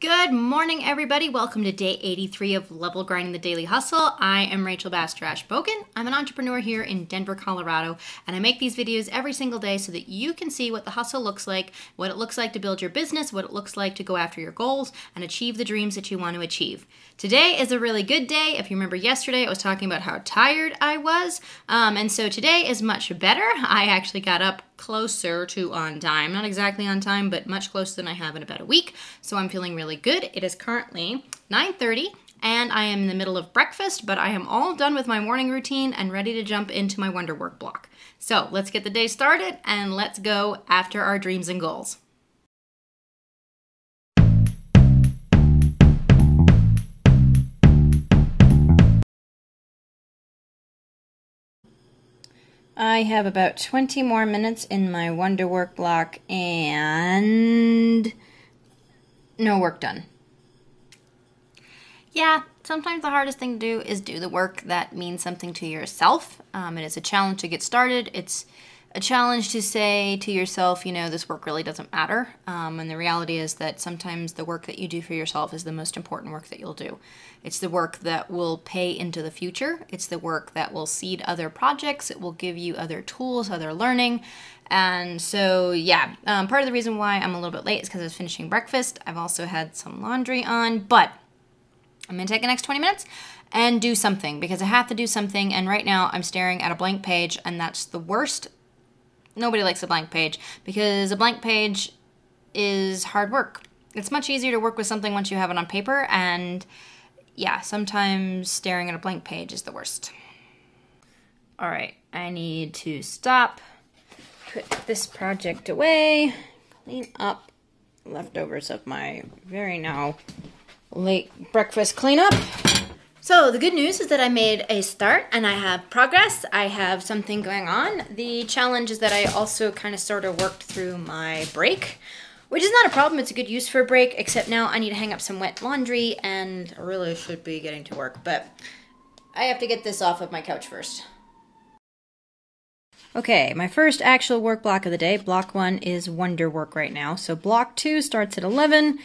Good morning, everybody. Welcome to day 83 of Level Grinding the Daily Hustle. I am Rachel Bastarache Bogan. I'm an entrepreneur here in Denver, Colorado, and I make these videos every single day so that you can see what the hustle looks like, what it looks like to build your business, what it looks like to go after your goals, and achieve the dreams that you want to achieve. Today is a really good day. If you remember yesterday, I was talking about how tired I was, um, and so today is much better. I actually got up closer to on time. Not exactly on time, but much closer than I have in about a week. So I'm feeling really good. It is currently 9:30 and I am in the middle of breakfast, but I am all done with my morning routine and ready to jump into my wonder work block. So, let's get the day started and let's go after our dreams and goals. I have about 20 more minutes in my wonder work block and no work done. Yeah, sometimes the hardest thing to do is do the work that means something to yourself. Um, it is a challenge to get started. It's a challenge to say to yourself, you know, this work really doesn't matter. Um, and the reality is that sometimes the work that you do for yourself is the most important work that you'll do. It's the work that will pay into the future, it's the work that will seed other projects, it will give you other tools, other learning. And so, yeah, um, part of the reason why I'm a little bit late is because I was finishing breakfast. I've also had some laundry on, but I'm gonna take the next 20 minutes and do something because I have to do something. And right now I'm staring at a blank page, and that's the worst nobody likes a blank page because a blank page is hard work. It's much easier to work with something once you have it on paper, and yeah, sometimes staring at a blank page is the worst. All right, I need to stop, put this project away, clean up leftovers of my very now late breakfast cleanup. So the good news is that I made a start and I have progress. I have something going on. The challenge is that I also kind of sort of worked through my break, which is not a problem. It's a good use for a break, except now I need to hang up some wet laundry and I really should be getting to work, but I have to get this off of my couch first. Okay, my first actual work block of the day, block one, is wonder work right now. So block two starts at 11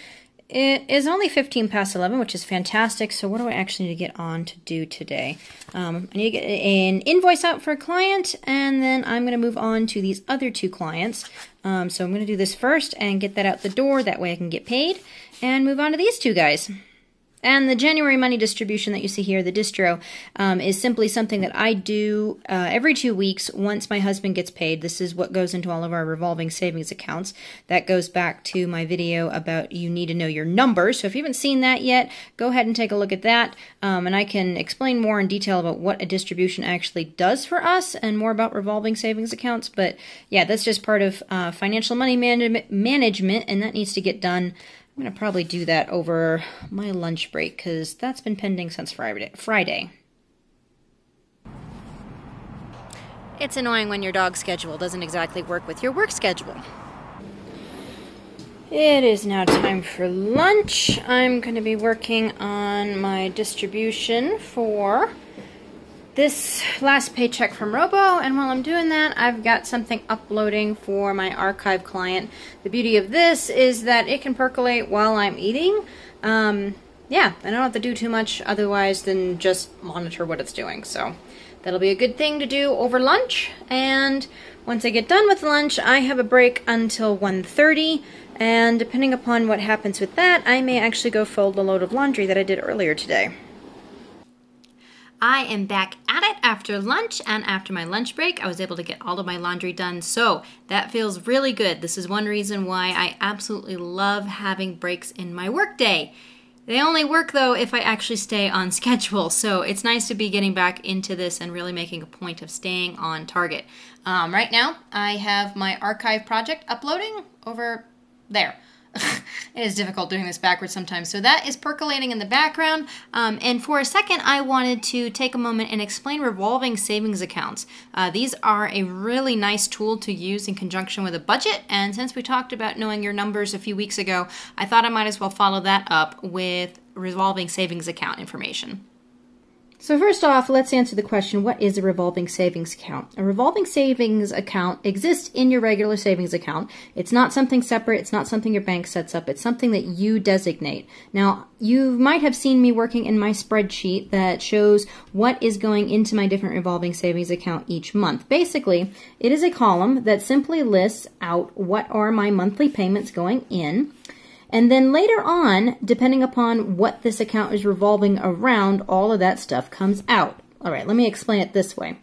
it is only 15 past 11, which is fantastic. So what do I actually need to get on to do today? Um, I need to get an invoice out for a client, and then I'm going to move on to these other two clients. Um, so I'm going to do this first and get that out the door. That way I can get paid and move on to these two guys. And the January money distribution that you see here, the distro, um, is simply something that I do uh, every two weeks once my husband gets paid. This is what goes into all of our revolving savings accounts. That goes back to my video about you need to know your numbers. So if you haven't seen that yet, go ahead and take a look at that. Um, and I can explain more in detail about what a distribution actually does for us and more about revolving savings accounts. But yeah, that's just part of uh, financial money man management, and that needs to get done I'm going to probably do that over my lunch break because that's been pending since Friday. Friday. It's annoying when your dog schedule doesn't exactly work with your work schedule. It is now time for lunch. I'm going to be working on my distribution for this last paycheck from Robo, and while I'm doing that, I've got something uploading for my archive client. The beauty of this is that it can percolate while I'm eating. Um, yeah, I don't have to do too much otherwise than just monitor what it's doing. So that'll be a good thing to do over lunch. And once I get done with lunch, I have a break until 1.30. And depending upon what happens with that, I may actually go fold the load of laundry that I did earlier today. I am back at it after lunch and after my lunch break. I was able to get all of my laundry done, so that feels really good. This is one reason why I absolutely love having breaks in my workday. They only work though if I actually stay on schedule, so it's nice to be getting back into this and really making a point of staying on target. Um, right now, I have my archive project uploading over there. it is difficult doing this backwards sometimes. So that is percolating in the background. Um, and for a second, I wanted to take a moment and explain revolving savings accounts. Uh, these are a really nice tool to use in conjunction with a budget. And since we talked about knowing your numbers a few weeks ago, I thought I might as well follow that up with revolving savings account information. So first off, let's answer the question, what is a revolving savings account? A revolving savings account exists in your regular savings account. It's not something separate, it's not something your bank sets up, it's something that you designate. Now, you might have seen me working in my spreadsheet that shows what is going into my different revolving savings account each month. Basically, it is a column that simply lists out what are my monthly payments going in, and then later on, depending upon what this account is revolving around, all of that stuff comes out. All right, let me explain it this way.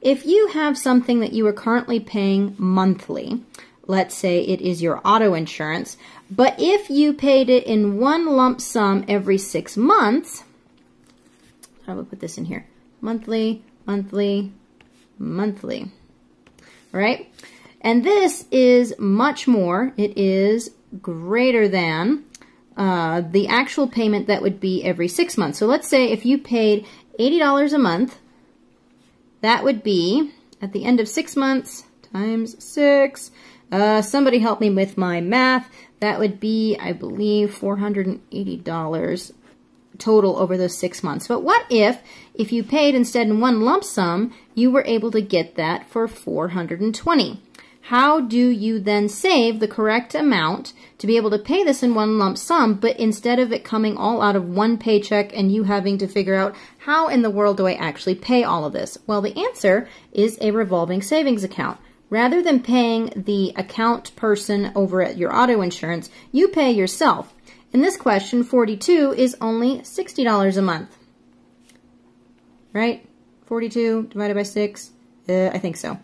If you have something that you are currently paying monthly, let's say it is your auto insurance, but if you paid it in one lump sum every six months, I will put this in here, monthly, monthly, monthly, right? And this is much more. It is greater than uh, the actual payment that would be every six months. So let's say if you paid $80 a month, that would be at the end of six months times six. Uh, somebody help me with my math. That would be, I believe, $480 total over those six months. But what if, if you paid instead in one lump sum, you were able to get that for 420? How do you then save the correct amount to be able to pay this in one lump sum, but instead of it coming all out of one paycheck and you having to figure out how in the world do I actually pay all of this? Well, the answer is a revolving savings account. Rather than paying the account person over at your auto insurance, you pay yourself. In this question, 42 is only $60 a month. Right? 42 divided by 6? Uh, I think so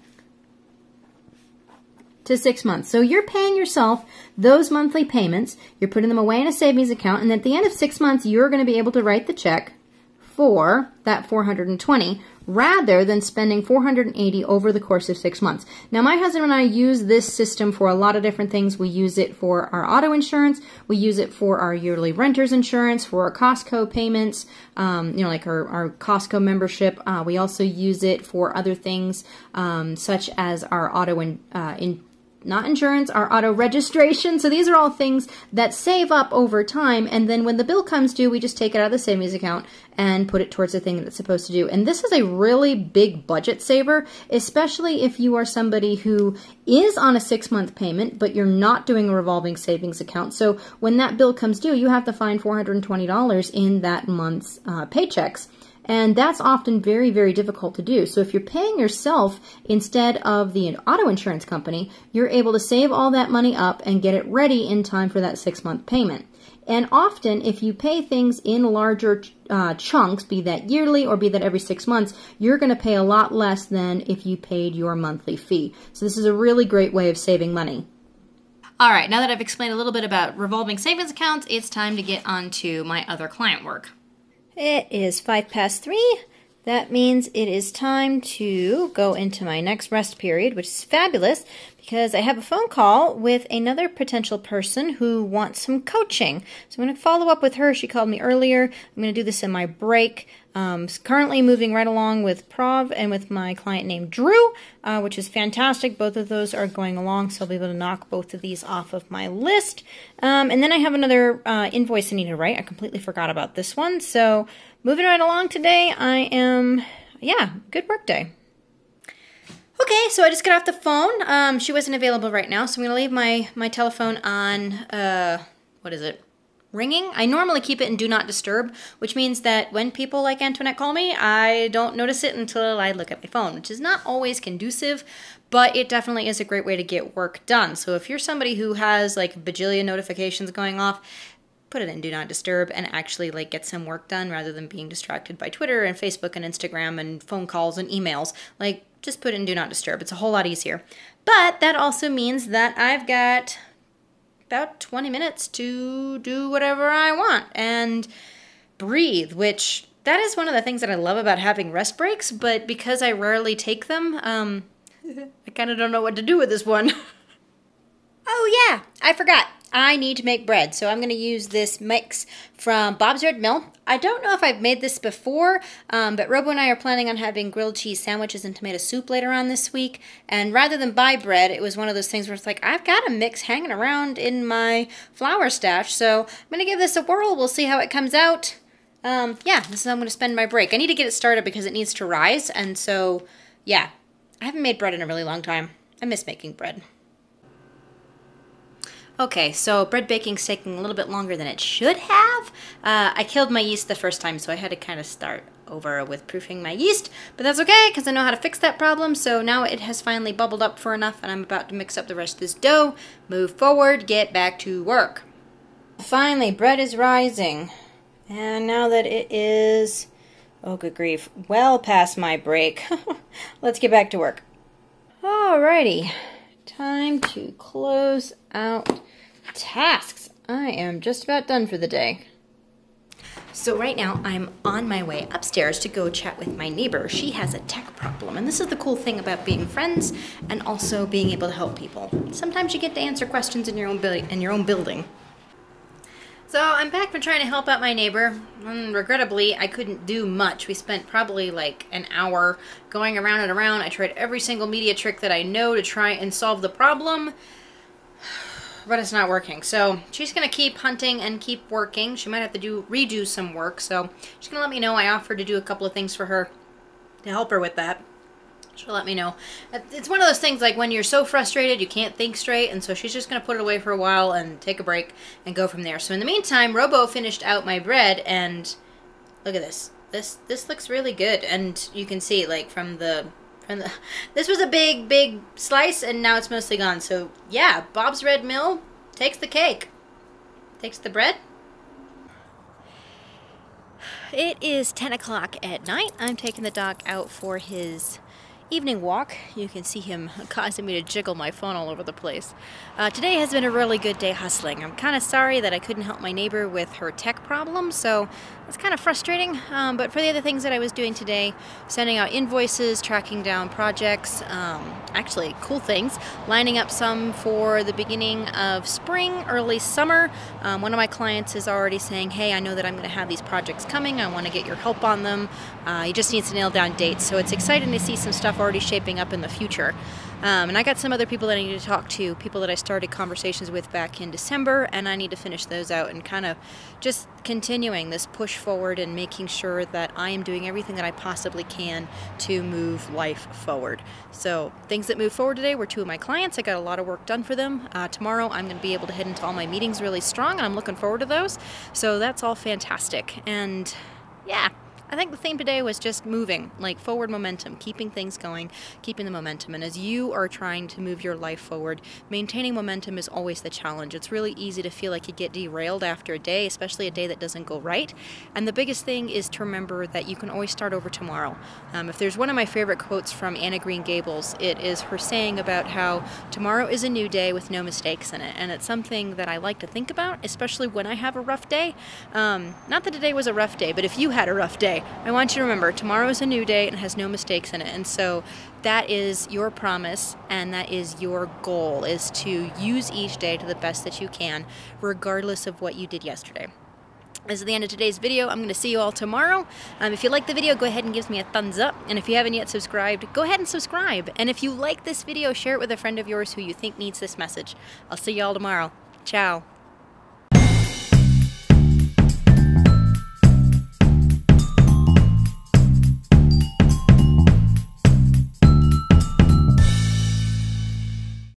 to six months. So you're paying yourself those monthly payments, you're putting them away in a savings account, and at the end of six months, you're going to be able to write the check for that 420 rather than spending 480 over the course of six months. Now, my husband and I use this system for a lot of different things. We use it for our auto insurance. We use it for our yearly renter's insurance, for our Costco payments, um, you know, like our, our Costco membership. Uh, we also use it for other things, um, such as our auto in, uh, in not insurance, our auto registration. So these are all things that save up over time. And then when the bill comes due, we just take it out of the savings account and put it towards the thing that it's supposed to do. And this is a really big budget saver, especially if you are somebody who is on a six month payment, but you're not doing a revolving savings account. So when that bill comes due, you have to find $420 in that month's uh, paychecks. And that's often very, very difficult to do. So if you're paying yourself instead of the auto insurance company, you're able to save all that money up and get it ready in time for that six month payment. And often, if you pay things in larger uh, chunks, be that yearly or be that every six months, you're going to pay a lot less than if you paid your monthly fee. So this is a really great way of saving money. All right, now that I've explained a little bit about revolving savings accounts, it's time to get on to my other client work. It is five past three. That means it is time to go into my next rest period, which is fabulous because I have a phone call with another potential person who wants some coaching. So I'm going to follow up with her. She called me earlier. I'm going to do this in my break. Um, currently moving right along with Prov and with my client named Drew, uh, which is fantastic. Both of those are going along, so I'll be able to knock both of these off of my list. Um, and then I have another uh, invoice I need to write. I completely forgot about this one. So moving right along today, I am, yeah, good work day. Okay, so I just got off the phone. Um, she wasn't available right now, so I'm going to leave my, my telephone on, uh, what is it? Ringing. I normally keep it in do not disturb, which means that when people like Antoinette call me, I don't notice it until I look at my phone, which is not always conducive, but it definitely is a great way to get work done. So if you're somebody who has like bajillion notifications going off, put it in do not disturb and actually like get some work done rather than being distracted by Twitter and Facebook and Instagram and phone calls and emails. Like just put it in do not disturb. It's a whole lot easier. But that also means that I've got about 20 minutes to do whatever I want and breathe, which that is one of the things that I love about having rest breaks, but because I rarely take them, um, I kind of don't know what to do with this one. oh, yeah, I forgot. I need to make bread, so I'm going to use this mix from Bob's Red Mill. I don't know if I've made this before, um, but Robo and I are planning on having grilled cheese sandwiches and tomato soup later on this week. And rather than buy bread, it was one of those things where it's like, I've got a mix hanging around in my flour stash, so I'm going to give this a whirl. We'll see how it comes out. um, yeah, this is how I'm going to spend my break. I need to get it started because it needs to rise. And so, yeah, I haven't made bread in a really long time. I miss making bread. Okay, so bread baking's taking a little bit longer than it should have. Uh, I killed my yeast the first time, so I had to kind of start over with proofing my yeast, but that's okay because I know how to fix that problem. So now it has finally bubbled up for enough and I'm about to mix up the rest of this dough, move forward, get back to work. Finally, bread is rising. And now that it is, oh good grief, well past my break, let's get back to work. Alrighty, time to close out tasks. I am just about done for the day. So right now I'm on my way upstairs to go chat with my neighbor. She has a tech problem and this is the cool thing about being friends and also being able to help people. Sometimes you get to answer questions in your own, in your own building. So I'm back from trying to help out my neighbor. And regrettably, I couldn't do much. We spent probably like an hour going around and around. I tried every single media trick that I know to try and solve the problem but it's not working. So she's going to keep hunting and keep working. She might have to do redo some work. So she's going to let me know. I offered to do a couple of things for her to help her with that. She'll let me know. It's one of those things like when you're so frustrated you can't think straight, and so she's just going to put it away for a while and take a break and go from there. So in the meantime, Robo finished out my bread, and look at this. This this looks really good, and you can see like from the from the this was a big big slice, and now it's mostly gone. So yeah, Bob's Red Mill takes the cake, takes the bread. It is 10 o'clock at night. I'm taking the dog out for his evening walk. You can see him causing me to jiggle my phone all over the place. Uh, today has been a really good day hustling. I'm kind of sorry that I couldn't help my neighbor with her tech problem, so it's kind of frustrating. Um, but for the other things that I was doing today, sending out invoices, tracking down projects, um, actually cool things, lining up some for the beginning of spring, early summer. Um, one of my clients is already saying, hey, I know that I'm going to have these projects coming. I want to get your help on them. Uh, he just needs to nail down dates. So it's exciting to see some stuff already shaping up in the future. Um, and I got some other people that I need to talk to, people that I started conversations with back in December, and I need to finish those out and kind of just continuing this push forward and making sure that I am doing everything that I possibly can to move life forward. So, things that move forward today were two of my clients. I got a lot of work done for them. Uh, tomorrow, I'm going to be able to head into all my meetings really strong, and I'm looking forward to those. So, that's all fantastic. And yeah. I think the theme today was just moving, like forward momentum, keeping things going, keeping the momentum. And as you are trying to move your life forward, maintaining momentum is always the challenge. It's really easy to feel like you get derailed after a day, especially a day that doesn't go right. And the biggest thing is to remember that you can always start over tomorrow. Um, if there's one of my favorite quotes from Anne of Green Gables, it is her saying about how tomorrow is a new day with no mistakes in it. And it's something that I like to think about, especially when I have a rough day. Um, not that today was a rough day, but if you had a rough day, I want you to remember tomorrow is a new day and has no mistakes in it. And so that is your promise and that is your goal is to use each day to the best that you can, regardless of what you did yesterday. This is the end of today's video. I'm going to see you all tomorrow. Um, if you like the video, go ahead and give me a thumbs up. And if you haven't yet subscribed, go ahead and subscribe. And if you like this video, share it with a friend of yours who you think needs this message. I'll see you all tomorrow. Ciao.